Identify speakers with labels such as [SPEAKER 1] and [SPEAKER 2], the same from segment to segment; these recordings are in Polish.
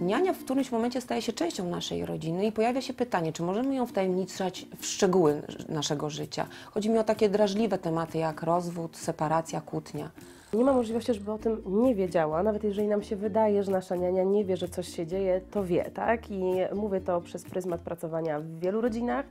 [SPEAKER 1] Niania w którymś momencie staje się częścią naszej rodziny i pojawia się pytanie, czy możemy ją wtajemniczać w szczegóły naszego życia. Chodzi mi o takie drażliwe tematy jak rozwód, separacja, kłótnia.
[SPEAKER 2] Nie ma możliwości, żeby o tym nie wiedziała, nawet jeżeli nam się wydaje, że nasza niania nie wie, że coś się dzieje, to wie, tak? I mówię to przez pryzmat pracowania w wielu rodzinach,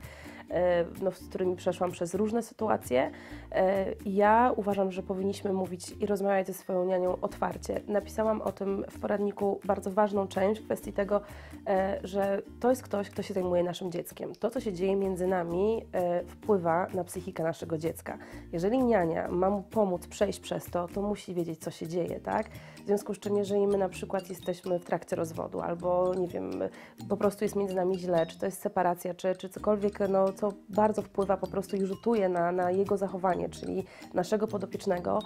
[SPEAKER 2] no, z którymi przeszłam przez różne sytuacje. E, Ja uważam, że powinniśmy mówić i rozmawiać ze swoją nianią otwarcie. Napisałam o tym w poradniku bardzo ważną część w kwestii tego, e, że to jest ktoś, kto się zajmuje naszym dzieckiem. To, co się dzieje między nami, e, wpływa na psychikę naszego dziecka. Jeżeli niania ma mu pomóc przejść przez to, to musi wiedzieć, co się dzieje, tak? W związku z czym, jeżeli my na przykład jesteśmy w trakcie rozwodu, albo nie wiem, po prostu jest między nami źle, czy to jest separacja, czy, czy cokolwiek, no, co bardzo wpływa po prostu i rzutuje na, na jego zachowanie, czyli naszego podopiecznego,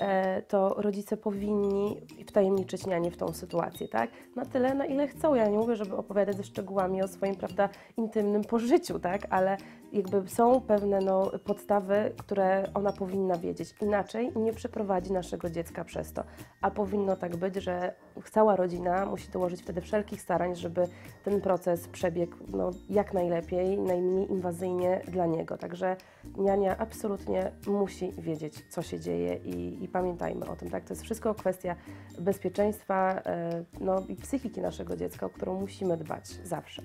[SPEAKER 2] e, to rodzice powinni wtajemniczyć nianię w tą sytuację, tak? Na tyle, na ile chcą. Ja nie mówię, żeby opowiadać ze szczegółami o swoim, prawda, intymnym pożyciu, tak? Ale jakby są pewne no, podstawy, które ona powinna wiedzieć. Inaczej nie przeprowadzi naszego dziecka przez to. A powinno tak być, że cała rodzina musi dołożyć wtedy wszelkich starań, żeby ten proces przebiegł no, jak najlepiej, najmniej inwazyjnie dla niego. Także niania absolutnie musi wiedzieć, co się dzieje i, i pamiętajmy o tym. Tak? To jest wszystko kwestia bezpieczeństwa e, no, i psychiki naszego dziecka, o którą musimy dbać zawsze.